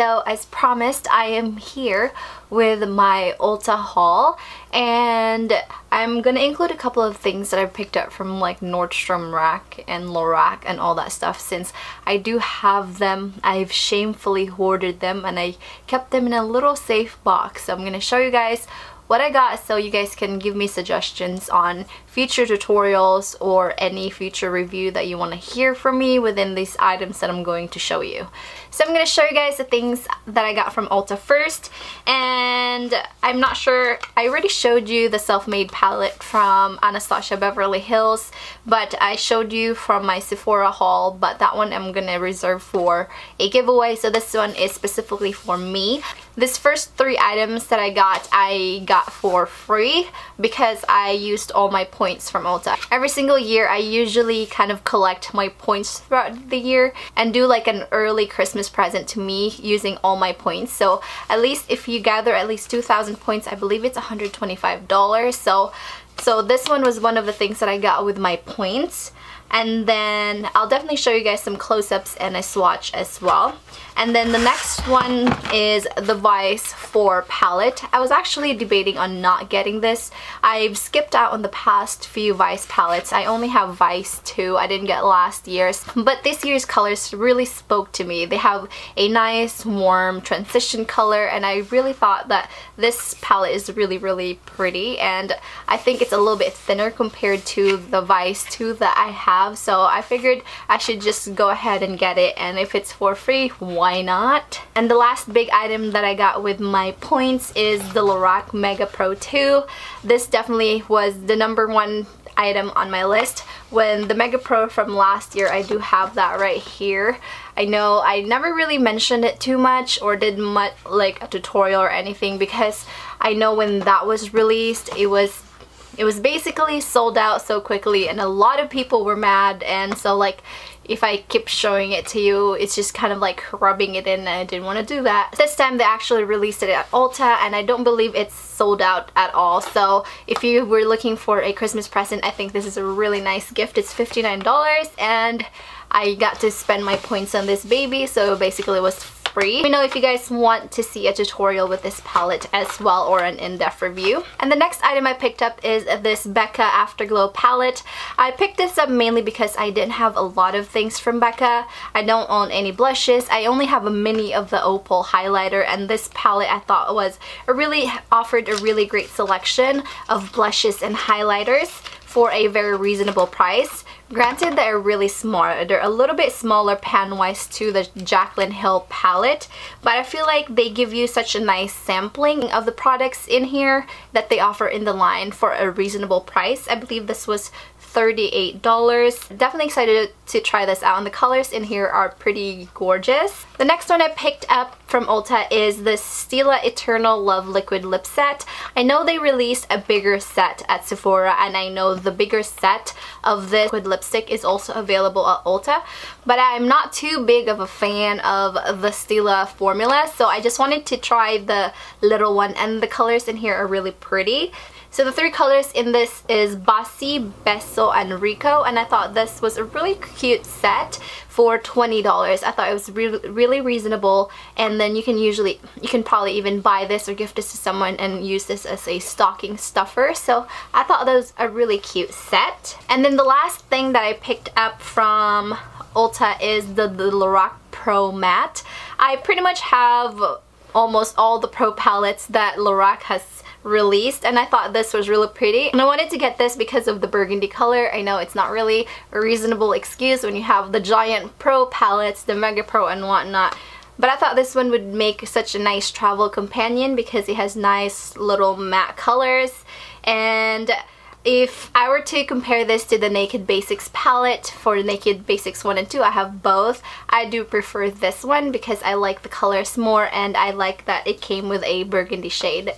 so as promised I am here with my Ulta haul and I'm gonna include a couple of things that I've picked up from like Nordstrom Rack and Lorac and all that stuff since I do have them I've shamefully hoarded them and I kept them in a little safe box so I'm gonna show you guys what I got so you guys can give me suggestions on future tutorials or any future review that you want to hear from me within these items that I'm going to show you. So I'm going to show you guys the things that I got from Ulta first and I'm not sure, I already showed you the self-made palette from Anastasia Beverly Hills but I showed you from my Sephora haul but that one I'm going to reserve for a giveaway so this one is specifically for me. This first three items that I got, I got for free because I used all my points from Ulta. Every single year, I usually kind of collect my points throughout the year and do like an early Christmas present to me using all my points. So at least if you gather at least 2,000 points, I believe it's $125. So, so this one was one of the things that I got with my points and then I'll definitely show you guys some close-ups and a swatch as well. And then the next one is the Vice 4 palette. I was actually debating on not getting this. I've skipped out on the past few Vice palettes. I only have Vice 2. I didn't get last year's. But this year's colors really spoke to me. They have a nice warm transition color and I really thought that this palette is really really pretty and I think it's a little bit thinner compared to the Vice 2 that I have so I figured I should just go ahead and get it and if it's for free why not? And the last big item that I got with my points is the Lorac Mega Pro 2. This definitely was the number one item on my list. When the Mega Pro from last year, I do have that right here. I know I never really mentioned it too much or did much like a tutorial or anything because I know when that was released, it was it was basically sold out so quickly and a lot of people were mad and so like if I keep showing it to you, it's just kind of like rubbing it in and I didn't want to do that. This time they actually released it at Ulta and I don't believe it's sold out at all. So if you were looking for a Christmas present, I think this is a really nice gift. It's $59 and I got to spend my points on this baby so basically it was free. Let me know if you guys want to see a tutorial with this palette as well or an in-depth review. And the next item I picked up is this Becca Afterglow palette. I picked this up mainly because I didn't have a lot of things from Becca. I don't own any blushes. I only have a mini of the Opal highlighter and this palette I thought was really offered a really great selection of blushes and highlighters for a very reasonable price. Granted, they're really small. They're a little bit smaller pan-wise to the Jaclyn Hill palette, but I feel like they give you such a nice sampling of the products in here that they offer in the line for a reasonable price. I believe this was $38. Definitely excited to try this out and the colors in here are pretty gorgeous. The next one I picked up from Ulta is the Stila Eternal Love Liquid Lip Set. I know they released a bigger set at Sephora and I know the bigger set of this liquid lipstick is also available at Ulta but I'm not too big of a fan of the Stila formula so I just wanted to try the little one and the colors in here are really pretty. So the three colors in this is Bossy, Beso, and Rico and I thought this was a really cute set for $20. I thought it was re really reasonable and then you can usually, you can probably even buy this or gift this to someone and use this as a stocking stuffer. So I thought that was a really cute set. And then the last thing that I picked up from Ulta is the, the Lorac Pro Matte. I pretty much have almost all the Pro palettes that Lorac has released and I thought this was really pretty and I wanted to get this because of the burgundy color. I know it's not really a reasonable excuse when you have the giant pro palettes, the mega pro and whatnot but I thought this one would make such a nice travel companion because it has nice little matte colors and if I were to compare this to the Naked Basics palette for Naked Basics 1 and 2, I have both. I do prefer this one because I like the colors more and I like that it came with a burgundy shade.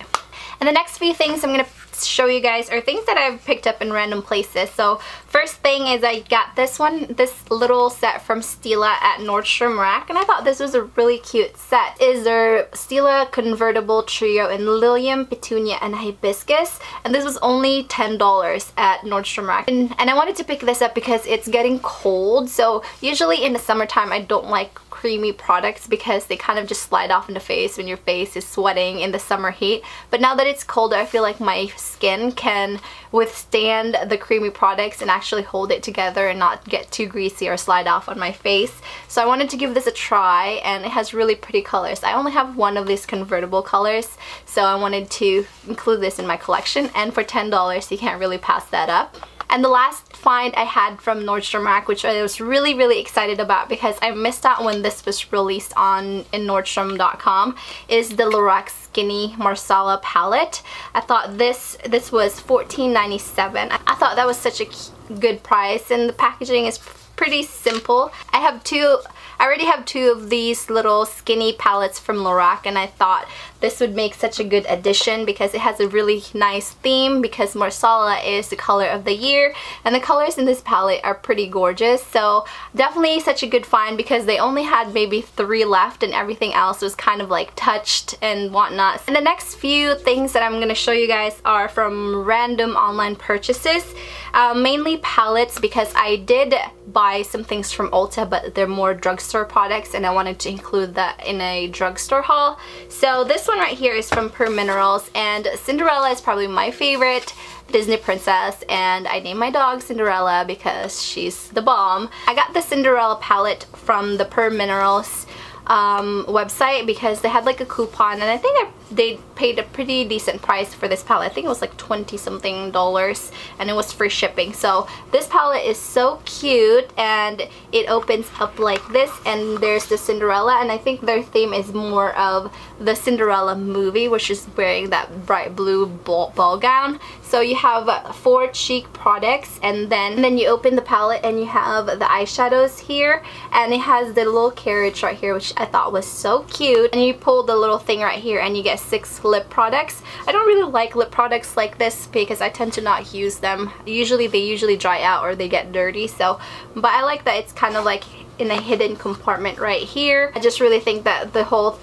And the next few things I'm going to show you guys are things that I've picked up in random places. So first thing is I got this one, this little set from Stila at Nordstrom Rack and I thought this was a really cute set. Is their Stila convertible trio in Lilium, Petunia, and Hibiscus and this was only $10 at Nordstrom Rack. And, and I wanted to pick this up because it's getting cold so usually in the summertime I don't like creamy products because they kind of just slide off in the face when your face is sweating in the summer heat. But now that it's colder, I feel like my skin can withstand the creamy products and actually hold it together and not get too greasy or slide off on my face. So I wanted to give this a try and it has really pretty colors. I only have one of these convertible colors so I wanted to include this in my collection and for $10 you can't really pass that up. And the last find I had from Nordstrom Rack which I was really really excited about because I missed out when this was released on in Nordstrom.com is the Lorac Skinny Marsala palette. I thought this this was $14.97. I thought that was such a good price and the packaging is pretty simple. I have two I already have two of these little skinny palettes from Lorac and I thought this would make such a good addition because it has a really nice theme because Marsala is the color of the year and the colors in this palette are pretty gorgeous so definitely such a good find because they only had maybe three left and everything else was kind of like touched and whatnot. And the next few things that I'm going to show you guys are from random online purchases. Uh, mainly palettes because I did buy some things from Ulta but they're more drugstore products and I wanted to include that in a drugstore haul. So this one right here is from Pur Minerals and Cinderella is probably my favorite Disney princess and I named my dog Cinderella because she's the bomb. I got the Cinderella palette from the Pur Minerals um, website because they had like a coupon and I think I, they paid a pretty decent price for this palette. I think it was like 20 something dollars and it was free shipping. So this palette is so cute and it opens up like this and there's the Cinderella and I think their theme is more of the Cinderella movie which is wearing that bright blue ball, ball gown. So you have four cheek products and then, and then you open the palette and you have the eyeshadows here and it has the little carriage right here which I thought was so cute and you pull the little thing right here and you get six lip products. I don't really like lip products like this because I tend to not use them. Usually they usually dry out or they get dirty so but I like that it's kind of like in a hidden compartment right here. I just really think that the whole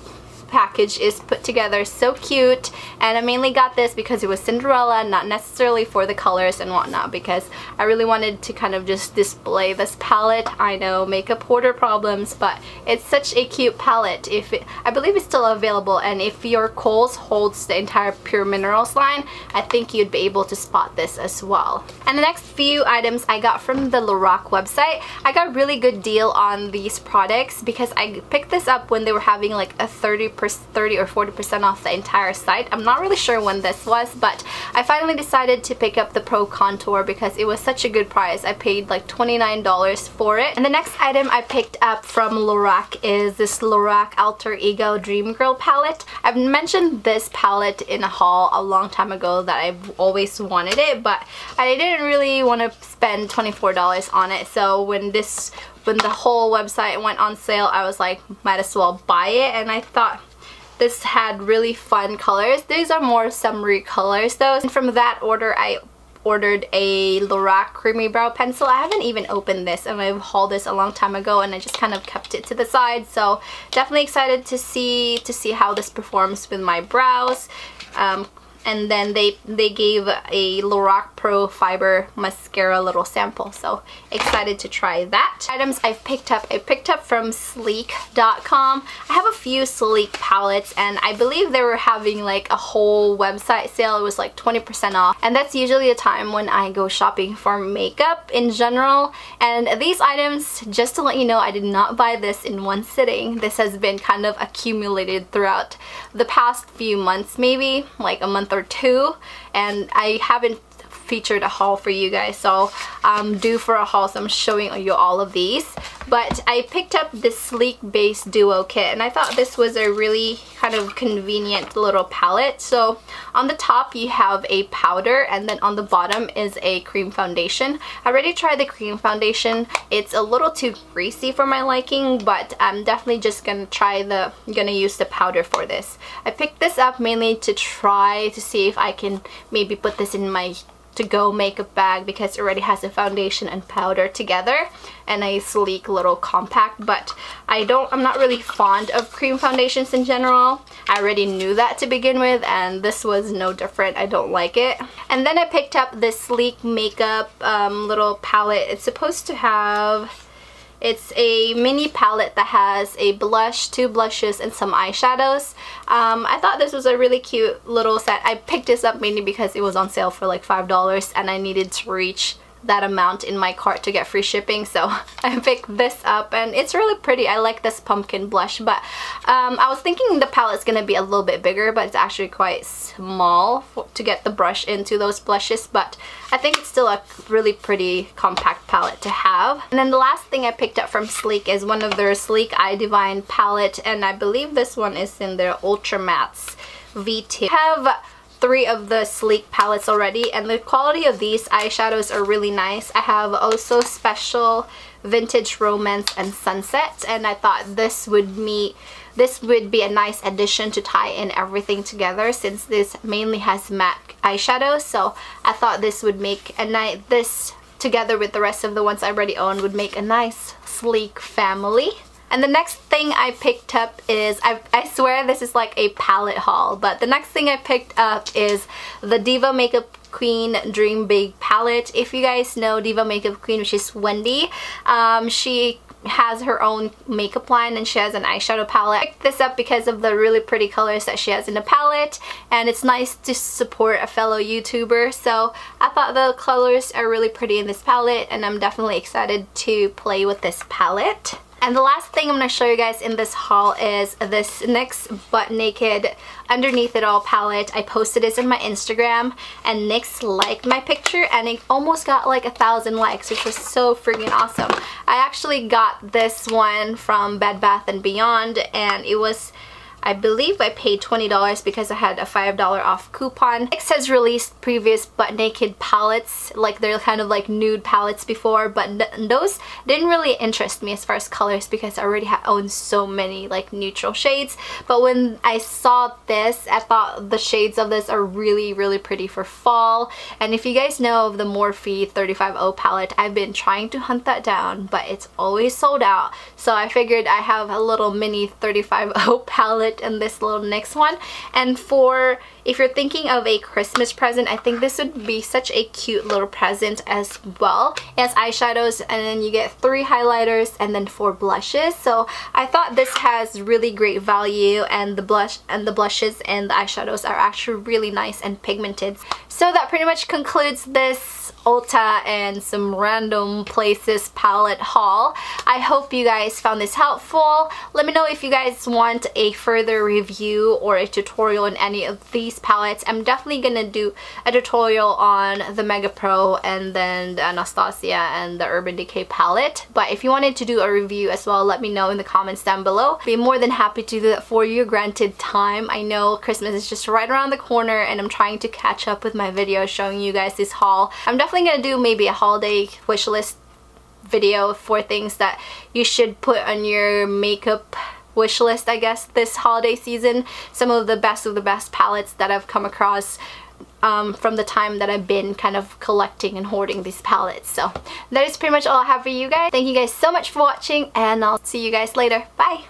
package is put together. So cute. And I mainly got this because it was Cinderella not necessarily for the colors and whatnot because I really wanted to kind of just display this palette. I know makeup hoarder problems but it's such a cute palette. If it, I believe it's still available and if your Kohl's holds the entire Pur Minerals line I think you'd be able to spot this as well. And the next few items I got from the Lorac website I got a really good deal on these products because I picked this up when they were having like a 30 30 or 40% off the entire site. I'm not really sure when this was, but I finally decided to pick up the Pro Contour because it was such a good price. I paid like $29 for it. And the next item I picked up from Lorac is this Lorac Alter Ego Dream Girl palette. I've mentioned this palette in a haul a long time ago that I've always wanted it, but I didn't really want to spend $24 on it. So when this when the whole website went on sale, I was like, might as well buy it. And I thought this had really fun colors. These are more summery colors though. And from that order, I ordered a Lorac Creamy Brow Pencil. I haven't even opened this and I've hauled this a long time ago and I just kind of kept it to the side. So definitely excited to see to see how this performs with my brows. Um, and then they they gave a Lorac Pro Fiber Mascara little sample so excited to try that. Items I've picked up, I picked up from Sleek.com. I have a few Sleek palettes and I believe they were having like a whole website sale. It was like 20% off and that's usually a time when I go shopping for makeup in general and these items, just to let you know, I did not buy this in one sitting. This has been kind of accumulated throughout the past few months maybe, like a month month or two and I haven't featured a haul for you guys. So um, I'm due for a haul. So I'm showing you all of these. But I picked up this sleek base duo kit and I thought this was a really kind of convenient little palette. So on the top you have a powder and then on the bottom is a cream foundation. I already tried the cream foundation. It's a little too greasy for my liking but I'm definitely just gonna try the gonna use the powder for this. I picked this up mainly to try to see if I can maybe put this in my to go makeup bag because it already has a foundation and powder together and a sleek little compact but I don't I'm not really fond of cream foundations in general. I already knew that to begin with and this was no different. I don't like it. And then I picked up this sleek makeup um, little palette. It's supposed to have It's a mini palette that has a blush, two blushes, and some eyeshadows. Um, I thought this was a really cute little set. I picked this up mainly because it was on sale for like $5 and I needed to reach that amount in my cart to get free shipping so I picked this up and it's really pretty. I like this pumpkin blush but um, I was thinking the palette's gonna be a little bit bigger but it's actually quite small for, to get the brush into those blushes but I think it's still a really pretty compact palette to have. And then the last thing I picked up from Sleek is one of their Sleek i-Divine palette and I believe this one is in their Ultra Mattes V2 I have three of the Sleek palettes already and the quality of these eyeshadows are really nice. I have oh also special vintage romance and sunset and I thought this would meet this would be a nice addition to tie in everything together since this mainly has matte eyeshadows so I thought this would make a nice this together with the rest of the ones I already own would make a nice sleek family and the next thing I picked up is, I, I swear this is like a palette haul, but the next thing I picked up is the Diva Makeup Queen Dream Big palette. If you guys know Diva Makeup Queen, which is Wendy, um, she has her own makeup line and she has an eyeshadow palette. I picked this up because of the really pretty colors that she has in the palette and it's nice to support a fellow YouTuber so I thought the colors are really pretty in this palette and I'm definitely excited to play with this palette. And the last thing I'm going to show you guys in this haul is this NYX Butt Naked Underneath It All palette. I posted this in my Instagram and NYX liked my picture and it almost got like a thousand likes which was so freaking awesome. I actually got this one from Bed Bath & Beyond and it was I believe I paid $20 because I had a $5 off coupon. NYX has released previous butt naked palettes, like they're kind of like nude palettes before, but those didn't really interest me as far as colors because I already own so many like neutral shades. But when I saw this, I thought the shades of this are really, really pretty for fall. And if you guys know of the Morphe 35O palette, I've been trying to hunt that down, but it's always sold out. So I figured I have a little mini 35O palette and this little next one. And for if you're thinking of a Christmas present I think this would be such a cute little present as well it has eyeshadows and then you get three highlighters and then four blushes so I thought this has really great value and the blush and the blushes and the eyeshadows are actually really nice and pigmented so that pretty much concludes this Ulta and some random places palette haul. I hope you guys found this helpful. Let me know if you guys want a further review or a tutorial on any of these palettes. I'm definitely gonna do a tutorial on the Mega Pro and then the Anastasia and the Urban Decay palette. But if you wanted to do a review as well, let me know in the comments down below. I'd be more than happy to do that for you granted time. I know Christmas is just right around the corner and I'm trying to catch up with my videos showing you guys this haul. I'm definitely gonna do maybe a holiday wish list video for things that you should put on your makeup wish list I guess this holiday season. Some of the best of the best palettes that I've come across um, from the time that I've been kind of collecting and hoarding these palettes. So that is pretty much all I have for you guys. Thank you guys so much for watching and I'll see you guys later. Bye